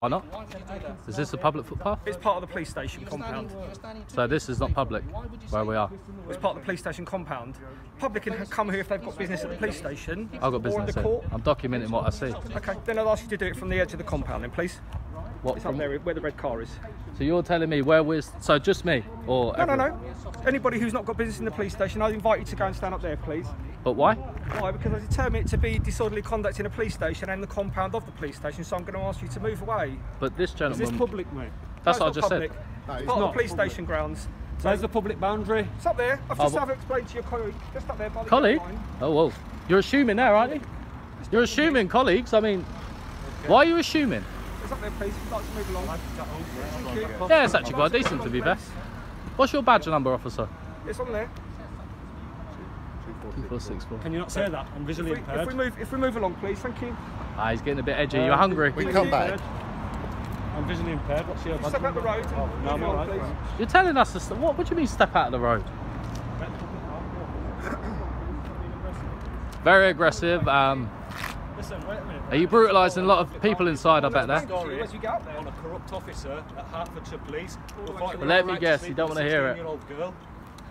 Why not? Is this a public footpath? It's part of the police station compound. So this is not public, where we are. It's part of the police station compound. Public can come here if they've got business at the police station. I've got Or in business the court. I'm documenting what I see. Okay, then I'll ask you to do it from the edge of the compound then, please. What It's up from, there where the red car is. so you're telling me where we're... So just me? Or No, no, everyone? no. Anybody who's not got business in the police station, I invite you to go and stand up there, please. But why? Why? Because I determine it to be disorderly conduct in a police station and the compound of the police station, so I'm going to ask you to move away. But this Is gentleman... this public, mate? That's No, what I just not said. public. No, It's it's part of the police public. station grounds. So there's the public boundary. It's up there. I've Oh, just but- have explained to your colleague. Just up there by the Colleague? Oh, whoa. You're assuming there, aren't you? You're assuming colleagues. I mean, why are you assuming? It's up there, please. If you'd like to move along. Thank. Yeah, it's actually quite decent to be fair. What's your badge number, officer? It's on there. 2464. Can you not say that? I'm If visually we, if impaired. we move, if we move along, please. Thank you. Ah, he's getting a bit edgy. Uh, You're hungry. we- can come back. I'm visually impaired. What's your badge Step out the road. Oh, no, I'm alright. please. You're telling us to... St- what, what do you mean step out of the road? Very aggressive. Um, Listen, wait a minute. are you brutalising a lot of people inside, I bet there? As you get up there. on a corrupt officer at Hertfordshire Police. who Well, thought it was let me right guess, you don't wanna hear it. 16-year-old Girl.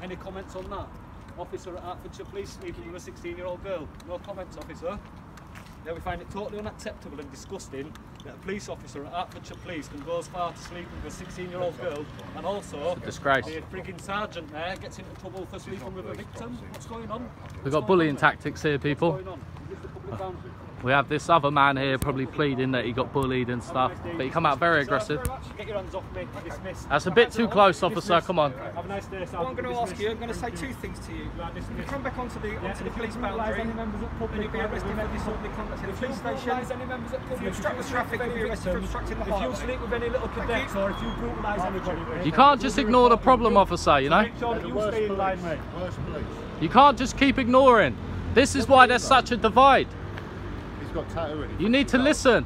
Any comments on that? Officer at Hertfordshire Police sleeping with a 16 year old girl. No comments, officer. Yeah, we find it totally unacceptable and disgusting that a police officer at Hertfordshire Police can go as far to sleeping with a 16 year old girl and also disgrace. the frigging sergeant there gets into trouble for sleeping with a victim. What's going on? We've got bullying tactics here, people. What's going on? Is this the public boundary? We have this other man here probably pleading that he got bullied and stuff, but he come out very aggressive. Get your hands off me. Dismissed. That's a bit too close, officer. Come on. Have a nice day, What I'm going to ask you, I'm going to say two things to you. If you this- come back onto the onto the police boundary, any members of public, then you'll be arrested for disorderly conduct in a If you police station. brutalise any members of If you obstruct the traffic, you'll be arrested for obstructing the If you sleep with any little cadets or if you brutalise anybody, You can't just ignore the problem, officer, you know? make sure that you stay in line, mate. Worst police. You can't just keep ignoring. This is why there's such a divide. Got You need to listen.